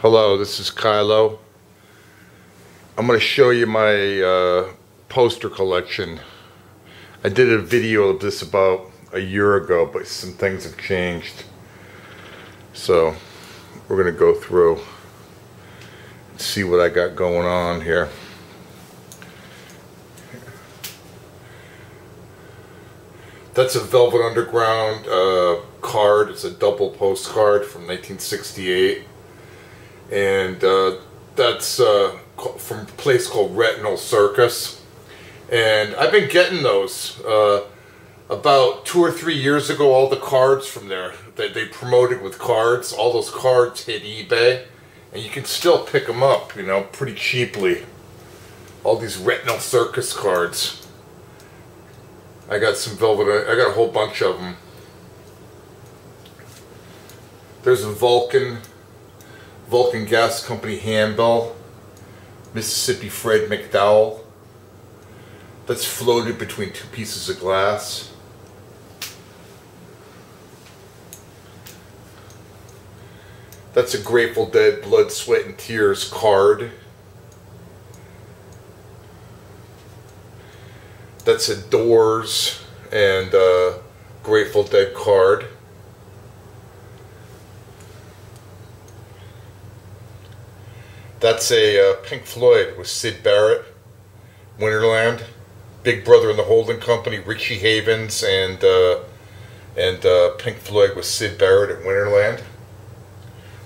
Hello, this is Kiloh. I'm going to show you my uh, poster collection. I did a video of this about a year ago, but some things have changed. So we're going to go through and see what I got going on here. That's a Velvet Underground uh, card. It's a double postcard from 1968. And uh, that's uh, from a place called Retinal Circus. And I've been getting those. Uh, about two or three years ago, all the cards from there, they, they promoted with cards. All those cards hit eBay. And you can still pick them up, you know, pretty cheaply. All these Retinal Circus cards. I got some velvet, I got a whole bunch of them. There's a Vulcan, Vulcan Gas Company handbill, Mississippi Fred McDowell. That's floated between two pieces of glass. That's a Grateful Dead Blood, Sweat, and Tears card. That's a Doors and uh, Grateful Dead card. That's a uh, Pink Floyd with Syd Barrett, Winterland, Big Brother and the Holding Company, Richie Havens, and uh, and uh, Pink Floyd with Syd Barrett at Winterland.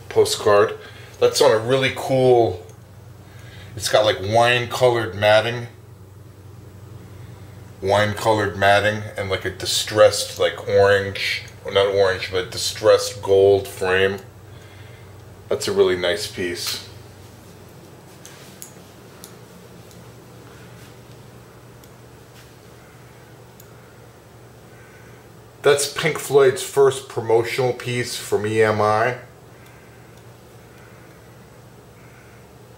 Postcard. That's on a really cool. It's got like wine-colored matting wine colored matting and like a distressed like orange well not orange but distressed gold frame that's a really nice piece that's Pink Floyd's first promotional piece from EMI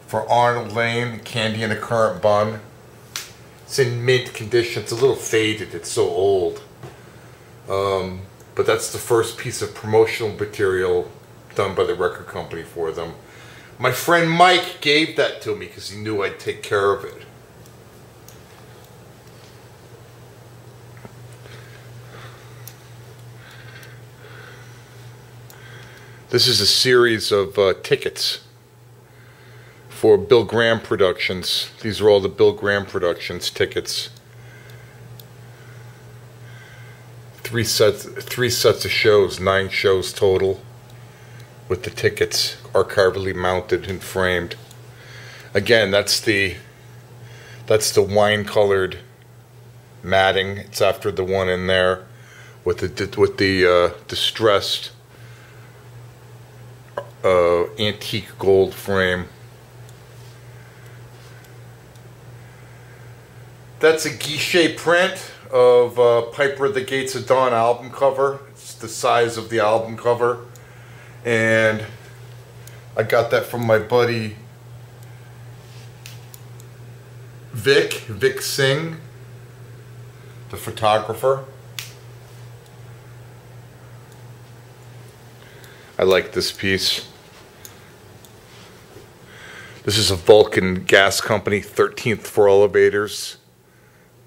for Arnold Layne Candy in a Currant Bun it's in mint condition. It's a little faded. It's so old. Um, but that's the first piece of promotional material done by the record company for them. My friend Mike gave that to me because he knew I'd take care of it. This is a series of uh, tickets for Bill Graham Productions. These are all the Bill Graham Productions tickets. Three sets, three sets of shows, nine shows total, with the tickets archivally mounted and framed. Again, that's the that's the wine-colored matting. It's after the one in there with the with the uh, distressed uh, antique gold frame. That's a giclée print of uh, Piper the Gates of Dawn album cover. It's the size of the album cover. And I got that from my buddy Vic, Vic Singh, the photographer. I like this piece. This is a Vulcan Gas Company 13th floor elevators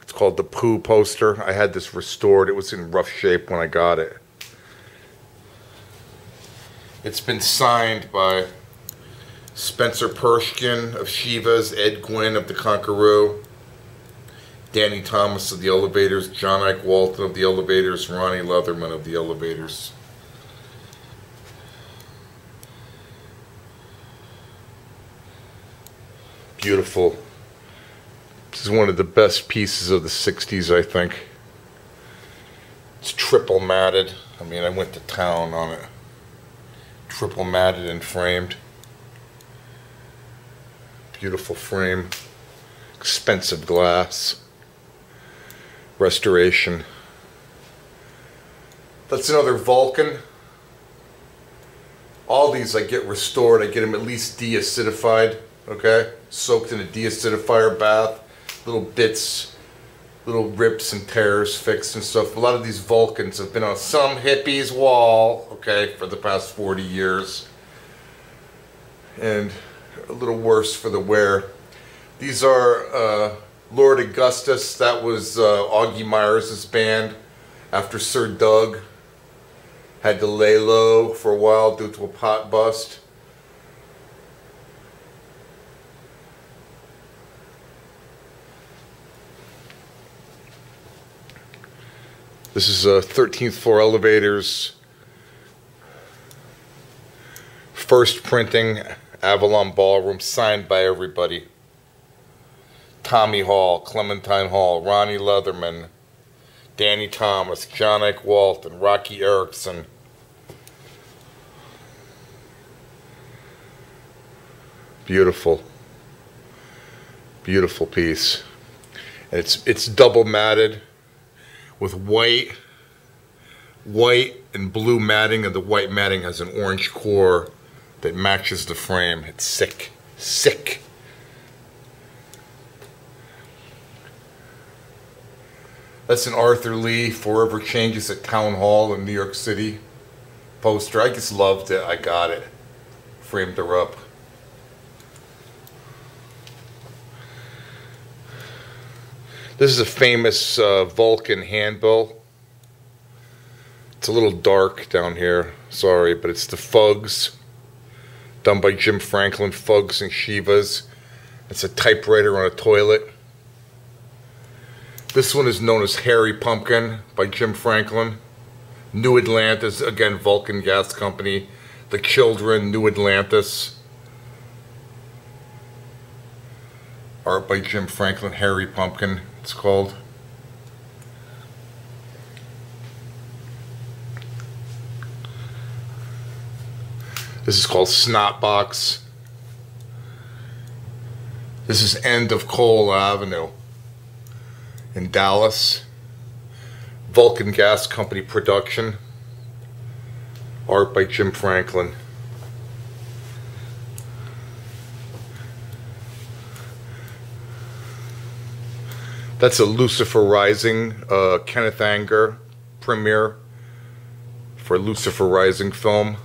It's called the Pooh poster. I had this restored. It was in rough shape when I got it. It's been signed by Spencer Perskin of Shivas, Ed Guinn of the Conqueroo, Danny Thomas of the Elevators, John Ike Walton of the Elevators, Ronnie Leatherman of the Elevators. Beautiful this is one of the best pieces of the 60s, I think. It's triple matted. I mean, I went to town on it. Triple matted and framed. Beautiful frame. Expensive glass. Restoration. That's another Vulcan. All these I get restored. I get them at least deacidified, okay? Soaked in a deacidifier bath little bits, little rips and tears fixed and stuff. A lot of these Vulcans have been on some hippie's wall, okay, for the past 40 years. and a little worse for the wear. These are uh, Lord Augustus. That was uh, Augie Meyers' band after Sir Doug had to lay low for a while due to a pot bust. This is uh, a 13th floor elevators. First printing, Avalon Ballroom, signed by everybody. Tommy Hall, Clementine Hall, Ronnie Leatherman, Danny Thomas, John Ike Walton, Roky Erickson. Beautiful. Beautiful piece. And it's it's double matted with white white and blue matting and the white matting has an orange core that matches the frame. It's sick. Sick. That's an Arthur Lee Forever Changes at Town Hall in New York City poster. I just loved it. I got it. Framed her up. This is a famous uh, Vulcan handbill. It's a little dark down here. Sorry, but it's the Fugs. Done by Jim Franklin, Fugs and Shivas. It's a typewriter on a toilet. This one is known as Harry Pumpkin by Jim Franklin. New Atlantis, again, Vulcan Gas Company. The Children, New Atlantis. Art by Jim Franklin, Harry Pumpkin it's called. This is called Snotbox. This is end of Cole Avenue in Dallas. Vulcan Gas Company production. Art by Jim Franklin. That's a Lucifer Rising, uh, Kenneth Anger premiere for Lucifer Rising film.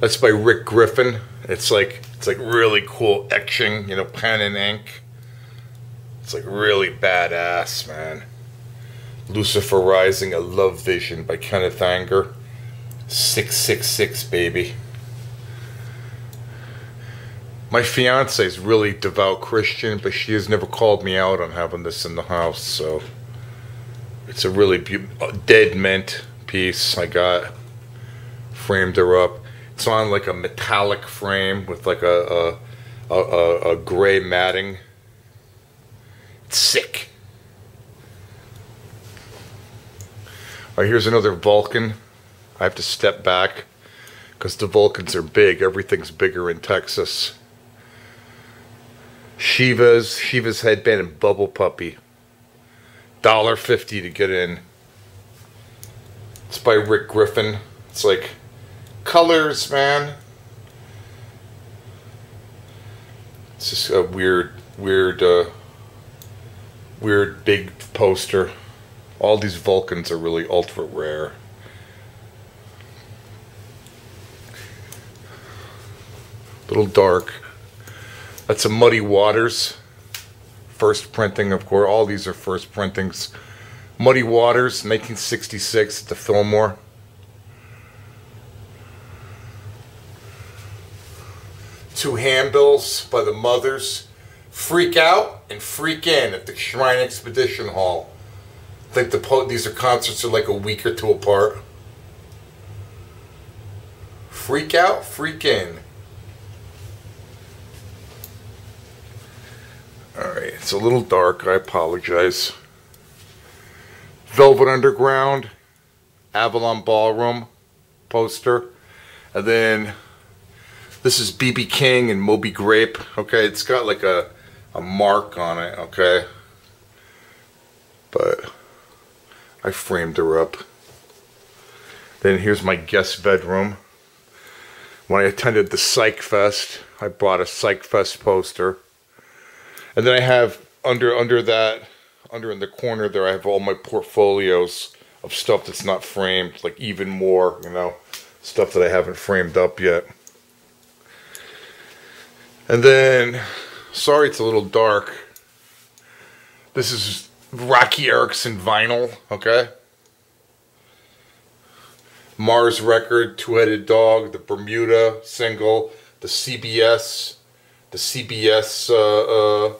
That's by Rick Griffin. It's like it's like really cool etching, you know, pen and ink. It's like really badass, man. Lucifer Rising, a Love Vision by Kenneth Anger. 666, baby. My fiance is really devout Christian, but she has never called me out on having this in the house. So it's a really be- uh, dead mint piece I got. Framed her up. It's on like a metallic frame with like a a, a, a gray matting. It's sick. All right, here's another Vulcan. I have to step back because the Vulcans are big. Everything's bigger in Texas. Shiva's, Shiva's headband and Bubble Puppy. Dollar fifty to get in. It's by Rick Griffin. It's like colors, man. It's just a weird, weird, uh, weird big poster. All these Vulcans are really ultra rare. Little dark. That's a Muddy Waters. First printing, of course. All these are first printings. Muddy Waters, 1966 at the Fillmore. Two handbills by the Mothers. Freak Out and Freak In at the Shrine Exposition Hall. I think the these are concerts are like a week or two apart. Freak Out, Freak In. Alright, it's a little dark, I apologize. Velvet Underground, Avalon Ballroom poster. And then this is BB King and Moby Grape. Okay, it's got like a, a mark on it, okay? But I framed her up. Then here's my guest bedroom. When I attended the Psych Fest, I brought a Psych Fest poster. And then I have under under that under in the corner there I have all my portfolios of stuff that's not framed, like even more, you know, stuff that I haven't framed up yet. And then, sorry it's a little dark. This is Roky Erickson vinyl, okay? Mars record, two-headed dog, the Bermuda single, the CBS, the CBS, uh, uh,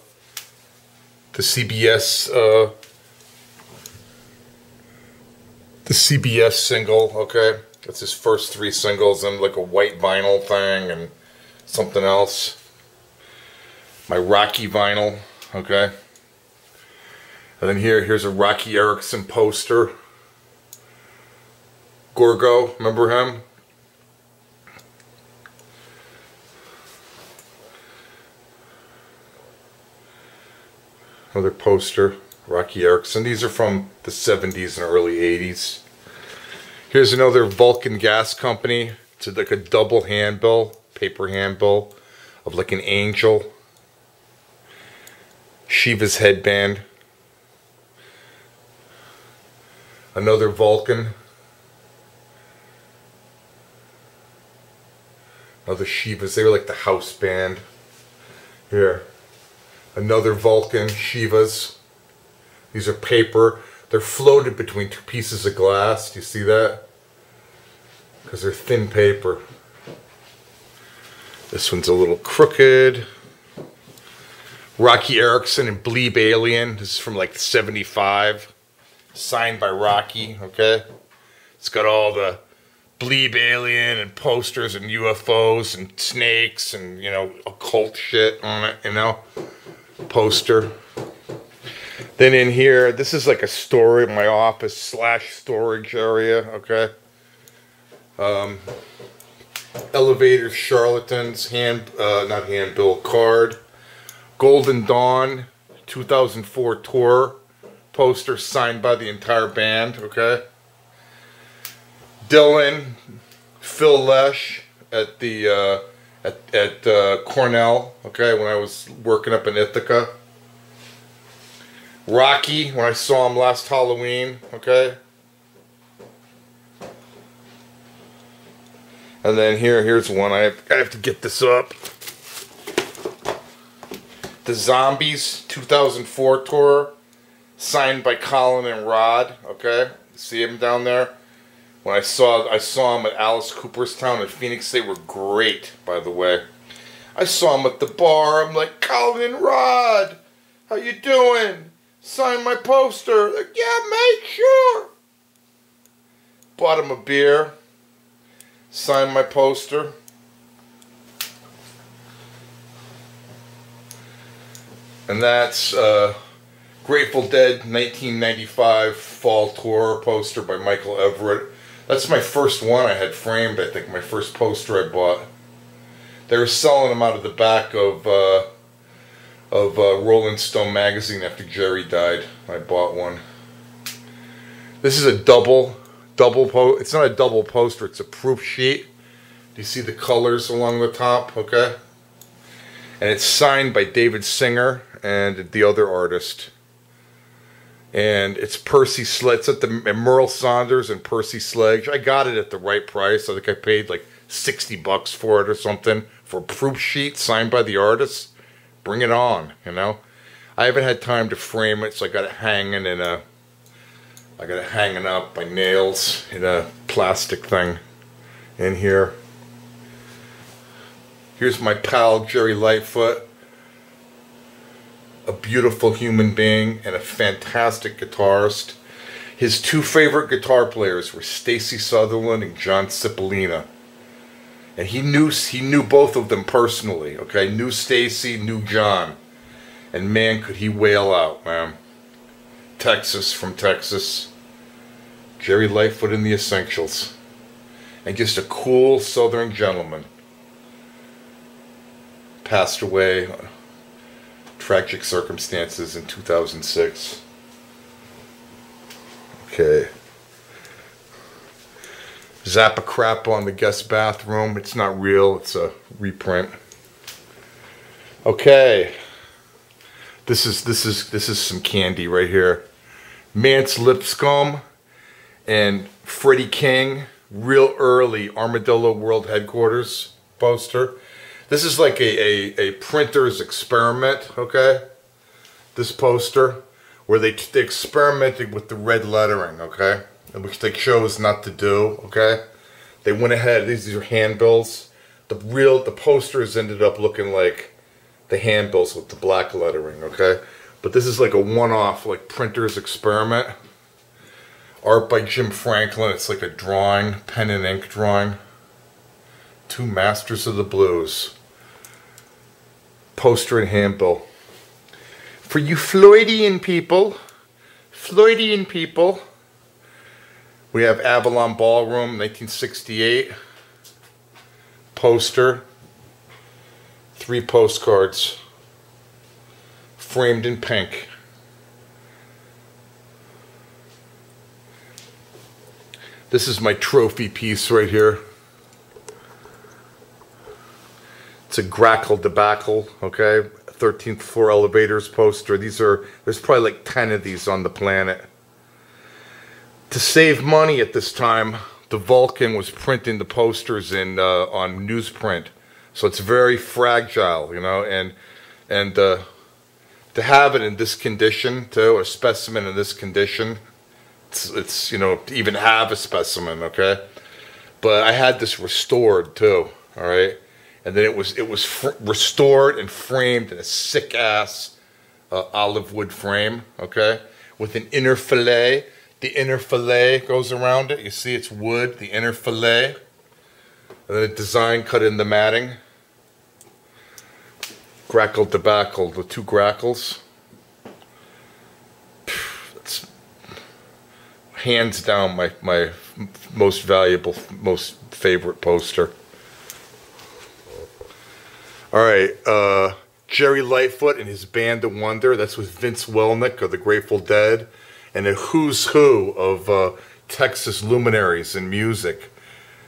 the CBS, uh, the CBS single, okay? That's his first three singles and like a white vinyl thing and something else my Roky vinyl, okay? And then here, here's a Roky Erickson poster. Gorgo, remember him? Another poster, Roky Erickson. These are from the 70s and early 80s. Here's another Vulcan Gas Company. It's like a double handbill, paper handbill of like an angel. Shiva's headband. Another Vulcan. Another Shivas. They were like the house band. Here. Another Vulcan. Shivas. These are paper. They're floated between two pieces of glass. Do you see that? Because they're thin paper. This one's a little crooked. Roky Erickson and Bleib Alien. This is from like 75. Signed by Roky, okay? It's got all the Bleib Alien and posters and UFOs and snakes and, you know, occult shit on it, you know? Poster. Then in here, this is like a story, my office slash storage area, okay? Um, elevators, charlatans, hand, uh, not handbill, card. Golden Dawn 2004 tour poster signed by the entire band, okay? Dylan, Phil Lesh at the uh, at, at uh, Cornell, okay, when I was working up in Ithaca. Roky, when I saw him last Halloween, okay? And then here, here's one. I have, I have to get this up. The Zombies 2004 tour, signed by Colin and Rod. Okay, see him down there. When I saw I saw him at Alice Cooperstown in Phoenix, they were great, by the way. I saw him at the bar. I'm like, and Rod, how you doing? Sign my poster. Like, yeah, mate, sure. Bought him a beer. Signed my poster. and that's uh, Grateful Dead 1995 Fall Tour poster by Michael Everett. That's my first one I had framed, I think, my first poster I bought. They were selling them out of the back of uh, of uh, Rolling Stone magazine after Jerry died. I bought one. This is a double, double po. It's not a double poster. It's a proof sheet. Do you see the colors along the top? Okay. And it's signed by David Singer and the other artist. And it's Percy Sledge. It's at the Merle Saunders and Percy Sledge. I got it at the right price. I think I paid like 60 bucks for it or something for a proof sheet signed by the artist. Bring it on, you know. I haven't had time to frame it, so I got it hanging in a I got it hanging up by nails in a plastic thing in here. Here's my pal Jerry Lightfoot a beautiful human being and a fantastic guitarist. His two favorite guitar players were Stacy Sutherland and John Cipollina. And he knew he knew both of them personally, okay? Knew Stacy, knew John. And man, could he wail out, man. Texas from Texas. Jerry Lightfoot in the Essentials. And just a cool southern gentleman. Passed away tragic circumstances in 2006. Okay. Zappa crap on the guest bathroom. It's not real. It's a reprint. Okay. This is this is this is some candy right here. Mance Lipscomb and Freddie King real early Armadillo World Headquarters poster. This is like a, a, a printer's experiment, okay? This poster, where they, they experimented with the red lettering, okay? Which they chose not to do, okay? They went ahead, these, these are handbills. The real, the posters ended up looking like the handbills with the black lettering, okay? But this is like a one-off, like printer's experiment. Art by Jim Franklin. It's like a drawing, pen and ink drawing. Two masters of the blues. Poster and handbill. For you Floydian people, Floydian people, we have Avalon Ballroom, 1968. Poster. Three postcards. Framed in pink. This is my trophy piece right here. It's a Grackle debacle, okay? 13th floor elevators poster. These are, there's probably like 10 of these on the planet. To save money at this time, the Vulcan was printing the posters in uh, on newsprint. So it's very fragile, you know, and and uh, to have it in this condition, too, a specimen in this condition, it's, it's you know to even have a specimen okay but i had this restored too all right and then it was it was restored and framed in a sick ass uh, olive wood frame okay? With an inner fillet. The inner fillet goes around it. You see it's wood the inner fillet. And then a design cut in the matting. Grackle debacle the two grackles. It's hands down my, my most valuable, most favorite poster. All right, uh, Jerry Lightfoot and his Band The Wonder. That's with Vince Welnick of the Grateful Dead, and a who's who of uh, Texas luminaries in music.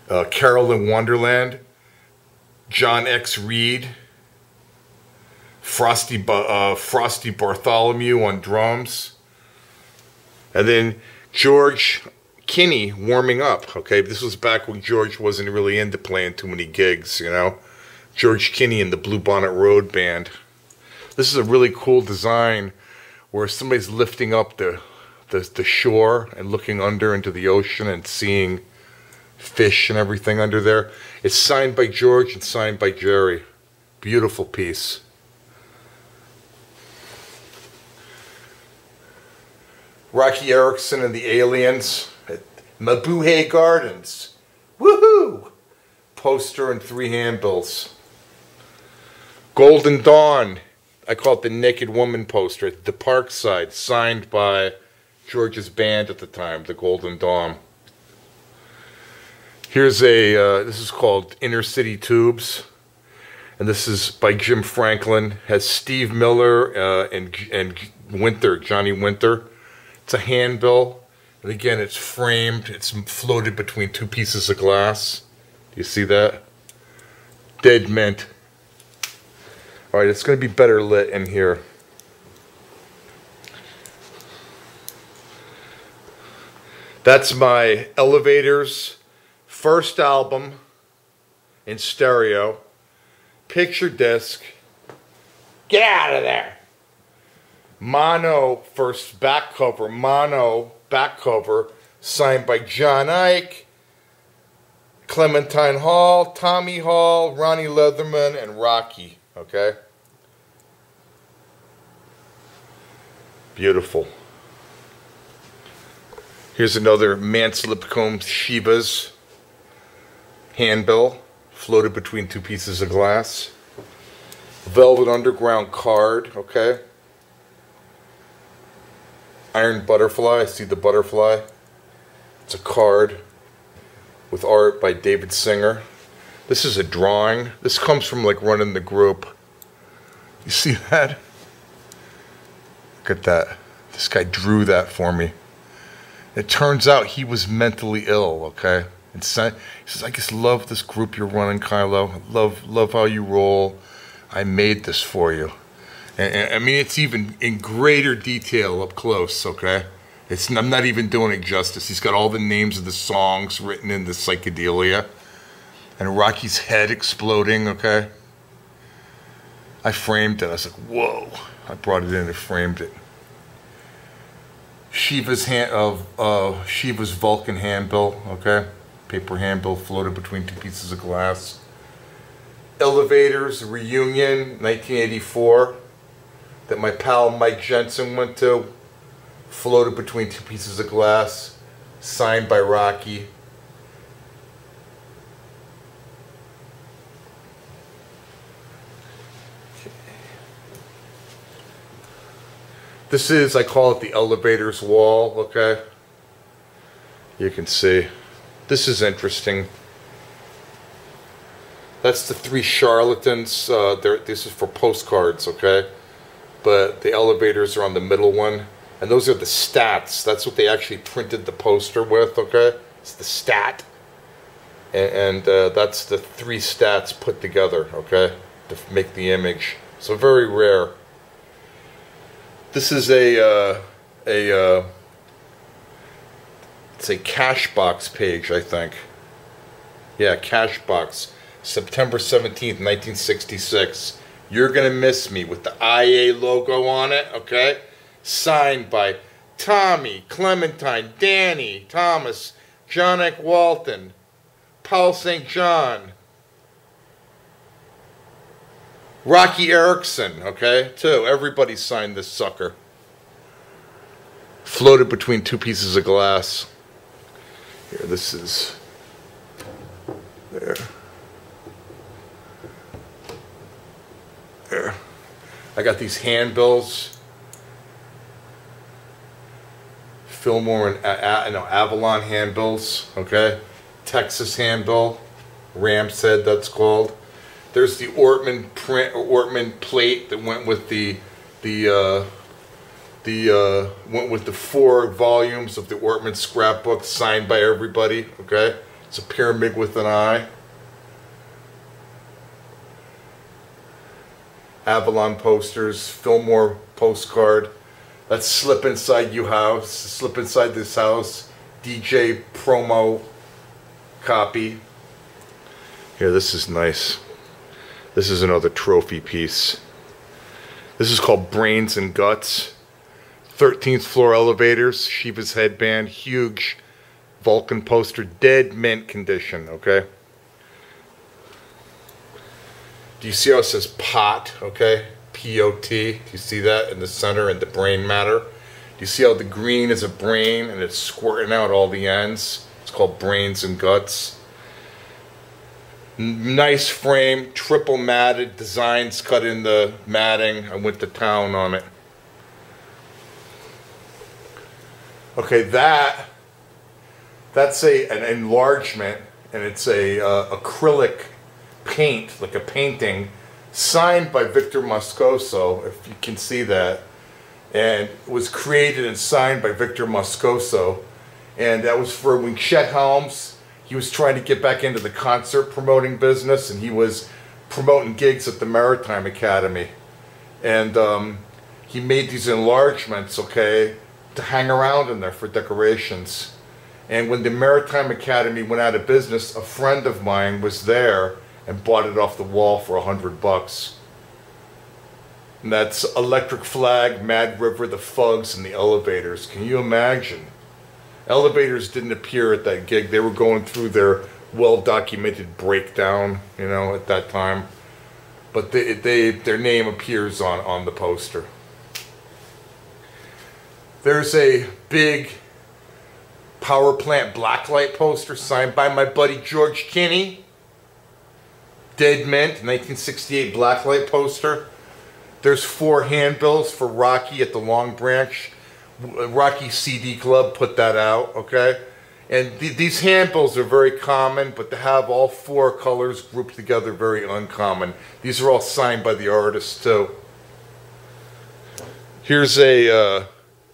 Uh, Carol in Wonderland, John X. Reed, Frosty, uh, Frosty Bartholomew on drums, and then George Kinney warming up. Okay, this was back when George wasn't really into playing too many gigs, you know. George Kinney and the Bluebonnet Road Band. This is a really cool design where somebody's lifting up the, the, the shore and looking under into the ocean and seeing fish and everything under there. It's signed by George and signed by Jerry. Beautiful piece. Roky Erickson and the Aliens at Mabuhay Gardens. Woohoo! Poster and three handbills. Golden Dawn. I call it the Naked Woman poster at the Parkside, signed by George's band at the time, the Golden Dawn. Here's a, uh, this is called Inner City Tubes. And this is by Jim Franklin. Has Steve Miller uh, and, and Winter, Johnny Winter. It's a handbill. And again, it's framed. It's floated between two pieces of glass. Do you see that? Dead mint. All right, it's going to be better lit in here. That's my Elevators first album in stereo. Picture disc. Get out of there mono first back cover, mono back cover, signed by John Ike, Clementine Hall, Tommy Hall, Ronnie Leatherman, and Roky. Okay? Beautiful. Here's another Mance Lipscomb Shivas handbill floated between two pieces of glass. Velvet Underground card, okay? Iron Butterfly. I see the butterfly. It's a card with art by David Singer. This is a drawing. This comes from like running the group. You see that? Look at that. This guy drew that for me. It turns out he was mentally ill, okay? And he says, I just love this group you're running, Kiloh. Love, love how you roll. I made this for you. And, I mean, it's even in greater detail up close, okay? It's I'm not even doing it justice. He's got all the names of the songs written in the psychedelia, and Roky's head exploding. Okay. I framed it. I was like, whoa. I brought it in and framed it. Shiva's hand of uh, Shiva's Vulcan handbill, okay, paper handbill floated between two pieces of glass. Elevators reunion, 1984, that my pal Mike Jensen went to, floated between two pieces of glass, signed by Roky. This is, I call it the elevator's wall, okay? You can see. This is interesting. That's the three charlatans. Uh, this is for postcards, okay? But the elevators are on the middle one. And those are the stats. That's what they actually printed the poster with, okay? It's the stat. And, and uh, that's the three stats put together, okay? To make the image. So very rare. This is a uh, a uh, it's a Cashbox page, I think. Yeah, Cashbox, September seventeenth, nineteen sixty six. You're gonna miss me with the IA logo on it, okay? Signed by Tommy, Clementine, Danny, Thomas, John Ike Walton, Paul St. John, Roky Erickson, okay, too. Everybody signed this sucker. Floated between two pieces of glass. Here, this is. There. There. I got these handbills. Fillmore and uh, no, Avalon handbills, okay? Texas handbill. Ram's said that's called. There's the Ortman print, Ortman plate that went with the the uh, the uh, went with the four volumes of the Ortman scrapbook signed by everybody. Okay, it's a pyramid with an eye. Avalon posters, Fillmore postcard. Let's slip inside you house, slip inside this house. DJ promo copy. Here, this is nice. This is another trophy piece. This is called Brains and Guts. 13th floor elevators, Shiva's headband, huge Vulcan poster, dead mint condition, okay? Do you see how it says pot, okay? P-O-T, do you see that in the center and the brain matter? Do you see how the green is a brain and it's squirting out all the ends? It's called brains and guts. Nice frame, triple matted, designs cut in the matting. I went to town on it. Okay, that that's a an enlargement, and it's a uh, acrylic paint, like a painting, signed by Victor Moscoso, if you can see that, and was created and signed by Victor Moscoso, and that was for when Chet Helms he was trying to get back into the concert promoting business and he was promoting gigs at the Maritime Academy. And um, he made these enlargements, okay, to hang around in there for decorations. And when the Maritime Academy went out of business, a friend of mine was there and bought it off the wall for a hundred bucks. And that's Electric Flag, Mad River, the Fugs, and the Elevators. Can you imagine? Elevators didn't appear at that gig. They were going through their well-documented breakdown, you know, at that time. But they, they their name appears on, on the poster. There's a big power plant blacklight poster signed by my buddy George Kinney. Dead Mint, 1968 blacklight poster. There's four handbills for Roky at the Long Branch Roky CD Club put that out, okay? And th these handbills are very common, but to have all four colors grouped together, very uncommon. These are all signed by the artist, too. Here's a, uh,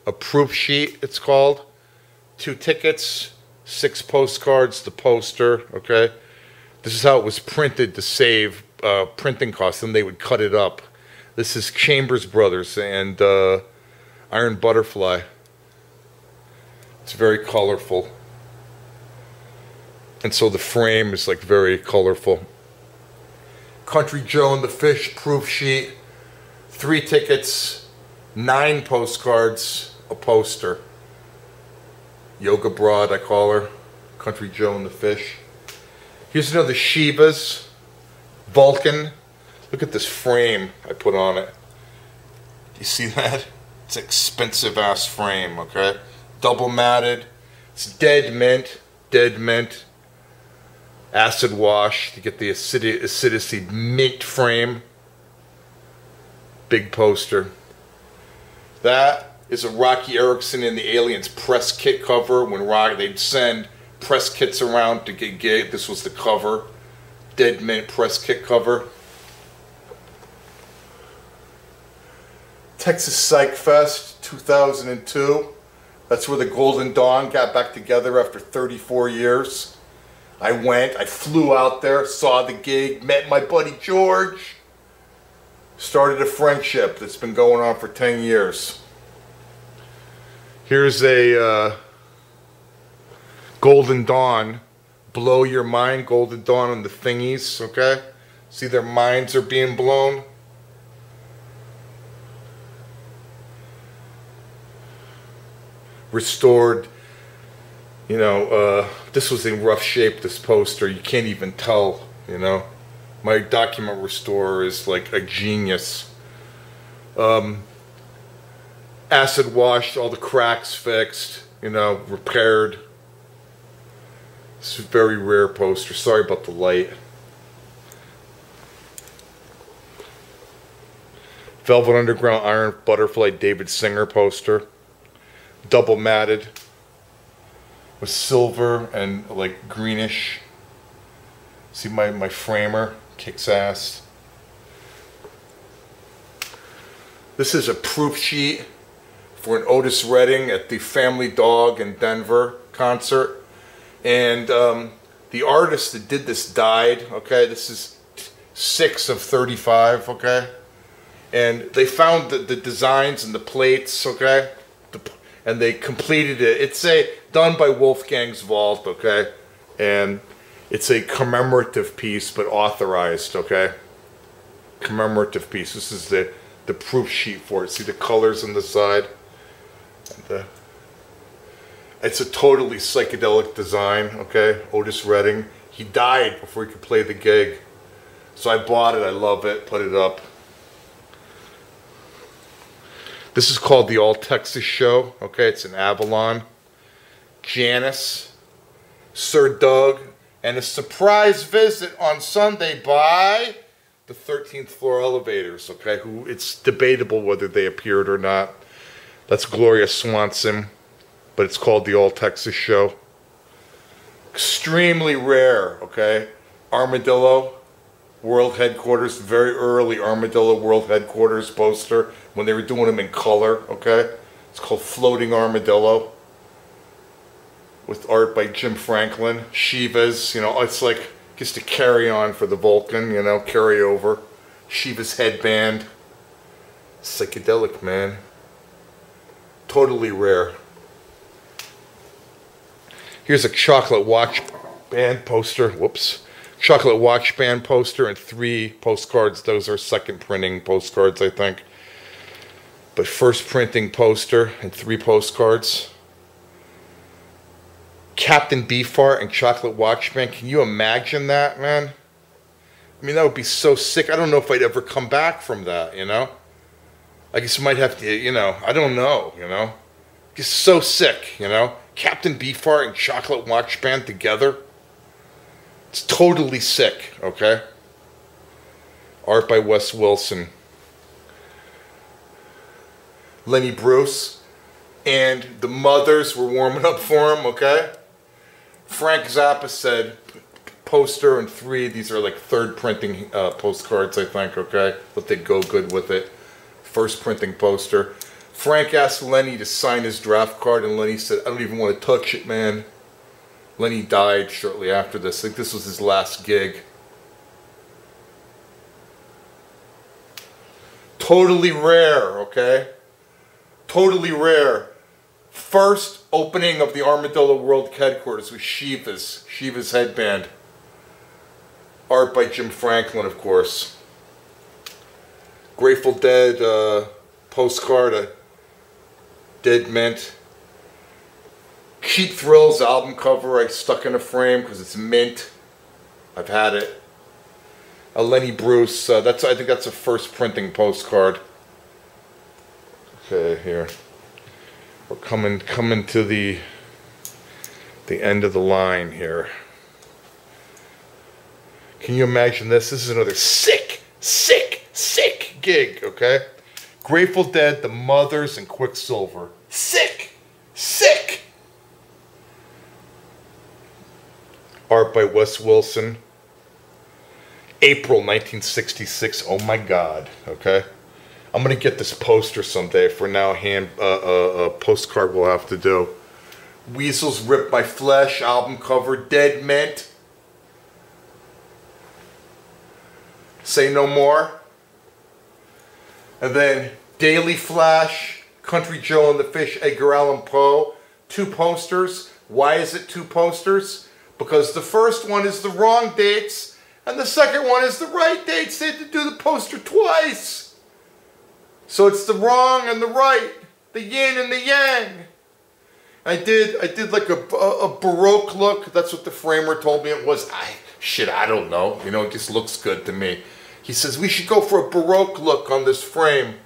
a proof sheet, it's called. Two tickets, six postcards, the poster, okay? This is how it was printed to save uh, printing costs, and they would cut it up. This is Chambers Brothers, and... Uh, Iron Butterfly. It's very colorful. And so the frame is like very colorful. Country Joe and the Fish proof sheet. Three tickets, nine postcards, a poster. Yoga Broad, I call her. Country Joe and the Fish. Here's another Shivas. Vulcan. Look at this frame I put on it. Do you see that? It's expensive ass frame, okay? Double matted. It's dead mint. Dead mint. Acid wash to get the acidity, acidity mint frame. Big poster. That is a Roky Erickson and the Aliens press kit cover when Rock they'd send press kits around to get gig. This was the cover. Dead Mint press kit cover. Texas Psych Fest 2002. That's where the Golden Dawn got back together after 34 years. I went, I flew out there, saw the gig, met my buddy George. Started a friendship that's been going on for 10 years. Here's a uh, Golden Dawn. Blow your mind, Golden Dawn on the thingies, okay? See their minds are being blown. Restored, you know, uh, this was in rough shape, this poster. You can't even tell, you know. My document restorer is like a genius. Um, acid washed, all the cracks fixed, you know, repaired. It's a very rare poster. Sorry about the light. Velvet Underground Iron Butterfly David Singer poster. Double matted. With silver and like greenish. See my, my framer kicks ass. This is a proof sheet for an Otis Redding at the Family Dog in Denver concert. And um, the artist that did this died, okay? This is 6 of 35, okay? And they found the, the designs and the plates, okay? And they completed it. It's a done by Wolfgang's Vault, okay? And it's a commemorative piece, but authorized, okay? Commemorative piece. This is the, the proof sheet for it. See the colors on the side? The, it's a totally psychedelic design, okay? Otis Redding. He died before he could play the gig. So I bought it, I love it, put it up. This is called the All Texas Show, okay? It's in Avalon. Janis, Sir Doug, and a surprise visit on Sunday by the 13th floor elevators, okay? Who it's debatable whether they appeared or not. That's Gloria Swanson, but it's called the All Texas Show. Extremely rare, okay? Armadillo, World Headquarters, very early Armadillo World Headquarters poster when they were doing them in color, okay? It's called Floating Armadillo with art by Jim Franklin. Shivas, you know, it's like just a carry on for the Vulcan, you know, carry over. Shiva's headband. Psychedelic, man totally rare. Here's a chocolate watch band poster. Whoops. Chocolate watch band poster and three postcards. Those are second printing postcards, I think. But first printing poster and three postcards. Captain Beefheart and Chocolate Watch Band. Can you imagine that, man? I mean, that would be so sick. I don't know if I'd ever come back from that, you know? I guess you might have to, you know, I don't know, you know. Just so sick, you know. Captain Beefheart and Chocolate Watch Band together. It's totally sick, okay? Art by Wes Wilson. Lenny Bruce. And the mothers were warming up for him, okay? Frank Zappa said, poster and three, these are like third printing uh, postcards, I think, okay? But they go good with it first printing poster. Frank asked Lenny to sign his draft card, and Lenny said, I don't even want to touch it, man. Lenny died shortly after this. I think this was his last gig. Totally rare, okay? Totally rare. First opening of the Armadillo World headquarters was Shiva's, Shiva's headband. Art by Jim Franklin, of course. Grateful Dead uh, postcard, a Dead Mint. Cheap Thrills album cover I stuck in a frame because it's mint. I've had it. A Lenny Bruce, uh, that's I think that's a first printing postcard. Okay, here. We're coming coming to the the end of the line here. Can you imagine this? This is another sick, sick, sick gig, okay? Grateful Dead, The Mothers, and Quicksilver. Sick! Art by Wes Wilson. April 1966. Oh my god, okay? I'm gonna get this poster someday. For now, hand uh, uh, uh, postcard we'll have to do. Weasels Rip My Flesh album cover. Dead Mint. Say No More. And then Daily Flash, Country Joe and the Fish, Edgar Allan Poe. Two posters. Why is it two posters? Because the first one is the wrong dates, and the second one is the right dates. They had to do the poster twice. So it's the wrong and the right, the yin and the yang. I did I did like a, a, a baroque look. That's what the framer told me it was. I shit, I don't know. You know, it just looks good to me. He says we should go for a baroque look on this frame.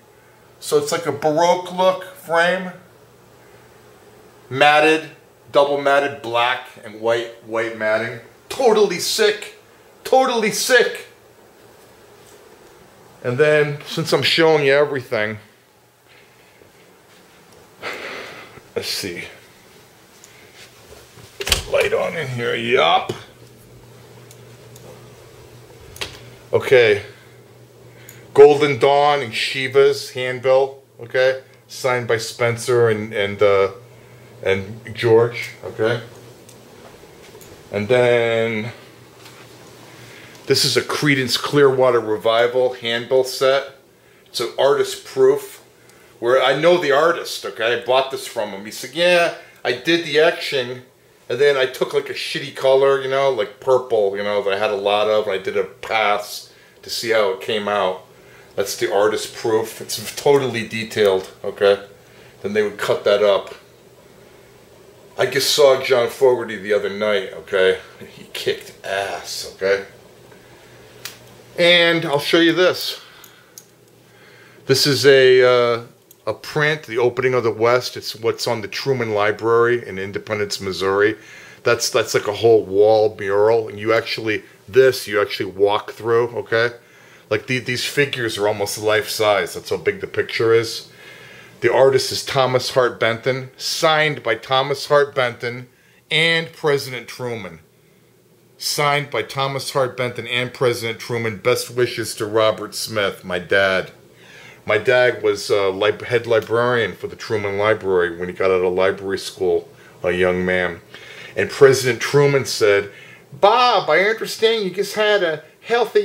So it's like a baroque look frame. Matted, double matted black and white white matting. Totally sick. Totally sick. And then, since I'm showing you everything, let's see. Light on in here, yup. Okay. Golden Dawn and Shiva's handbill, okay? Signed by Spencer and, and, uh, and George, okay? And then this is a Creedence Clearwater Revival handbill set. It's an artist proof where I know the artist, okay? I bought this from him. He said, yeah, I did the etching and then I took like a shitty color, you know, like purple, you know, that I had a lot of and I did a pass to see how it came out. That's the artist proof. It's totally detailed, okay? Then they would cut that up. I just saw John Fogerty the other night, okay? He kicked ass, okay? And I'll show you this. This is a uh, a print, the opening of the West. It's what's on the Truman Library in Independence, Missouri. That's that's like a whole wall mural, and you actually this you actually walk through. Okay, like the, these figures are almost life size. That's how big the picture is. The artist is Thomas Hart Benton, signed by Thomas Hart Benton and President Truman signed by Thomas Hart Benton and President Truman. Best wishes to Robert Smith, my dad. My dad was uh, head librarian for the Truman Library when he got out of library school, a young man. And President Truman said, Bob, I understand you just had a healthy